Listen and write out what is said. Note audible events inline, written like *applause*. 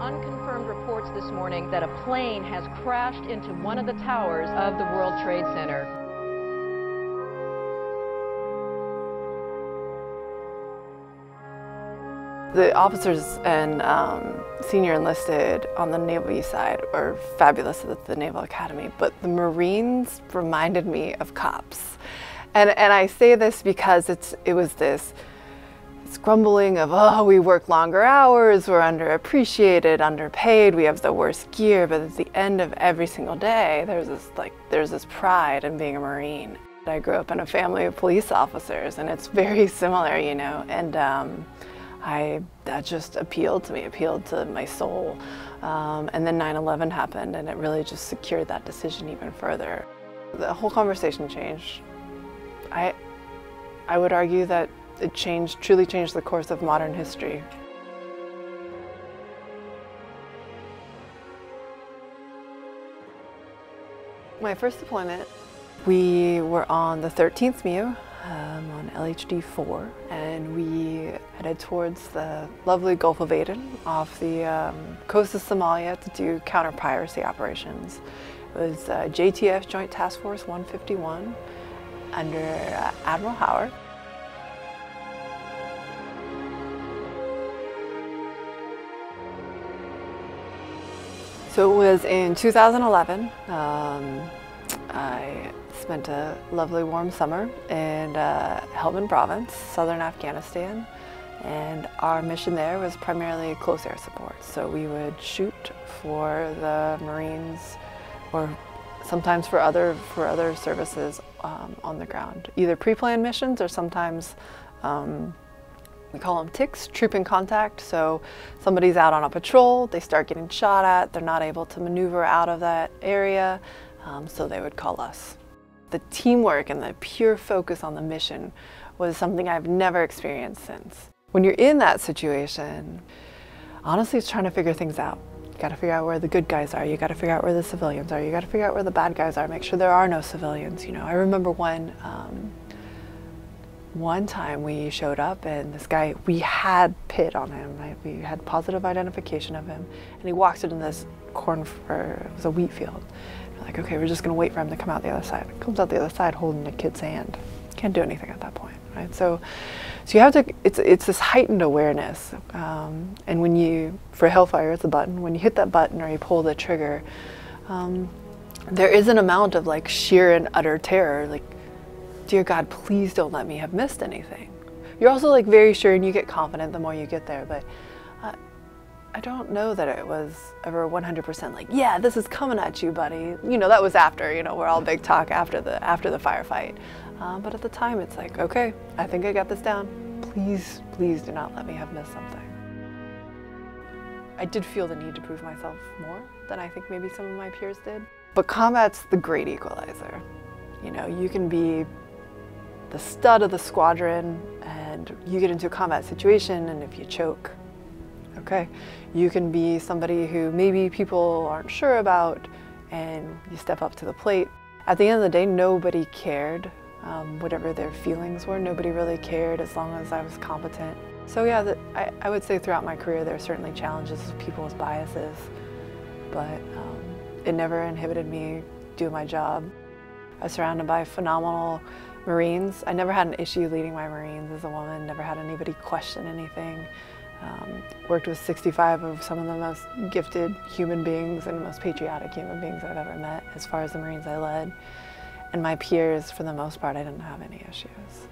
unconfirmed reports this morning that a plane has crashed into one of the towers of the World Trade Center. The officers and um, senior enlisted on the Naval side are fabulous at the Naval Academy, but the Marines reminded me of cops. And, and I say this because it's, it was this, grumbling of, oh, we work longer hours, we're underappreciated, underpaid, we have the worst gear, but at the end of every single day, there's this, like, there's this pride in being a Marine. I grew up in a family of police officers, and it's very *laughs* similar, you know, and um, I, that just appealed to me, appealed to my soul. Um, and then 9-11 happened and it really just secured that decision even further. The whole conversation changed. I, I would argue that it changed, truly changed the course of modern history. My first deployment, we were on the 13th MEU, um, on LHD 4 and we headed towards the lovely Gulf of Aden off the um, coast of Somalia to do counter-piracy operations. It was uh, JTF Joint Task Force 151 under uh, Admiral Howard. So it was in 2011. Um, I spent a lovely warm summer in uh, Helmand province, southern Afghanistan. And our mission there was primarily close air support. So we would shoot for the Marines or sometimes for other, for other services um, on the ground. Either pre-planned missions or sometimes um, we call them ticks, troop in contact. So somebody's out on a patrol, they start getting shot at, they're not able to maneuver out of that area, um, so they would call us. The teamwork and the pure focus on the mission was something I've never experienced since. When you're in that situation, honestly, it's trying to figure things out. You gotta figure out where the good guys are, you gotta figure out where the civilians are, you gotta figure out where the bad guys are, make sure there are no civilians, you know. I remember one, um, one time we showed up and this guy, we had PID on him, right? we had positive identification of him, and he walks into this corn, for, it was a wheat field. Like, okay, we're just going to wait for him to come out the other side. Comes out the other side holding a kid's hand. Can't do anything at that point, right? So, so you have to. It's it's this heightened awareness, um, and when you for Hellfire, it's a button. When you hit that button or you pull the trigger, um, there is an amount of like sheer and utter terror. Like, dear God, please don't let me have missed anything. You're also like very sure, and you get confident the more you get there, but I don't know that it was ever 100% like, yeah, this is coming at you, buddy. You know, that was after, you know, we're all big talk after the, after the firefight. Um, but at the time, it's like, okay, I think I got this down. Please, please do not let me have missed something. I did feel the need to prove myself more than I think maybe some of my peers did. But combat's the great equalizer. You know, you can be the stud of the squadron and you get into a combat situation and if you choke, okay? You can be somebody who maybe people aren't sure about and you step up to the plate. At the end of the day, nobody cared, um, whatever their feelings were. Nobody really cared as long as I was competent. So yeah, the, I, I, would say throughout my career there are certainly challenges with people's biases, but um, it never inhibited me doing my job. I was surrounded by phenomenal Marines. I never had an issue leading my Marines as a woman, never had anybody question anything. Um, worked with 65 of some of the most gifted human beings and most patriotic human beings I've ever met as far as the Marines I led. And my peers, for the most part, I didn't have any issues.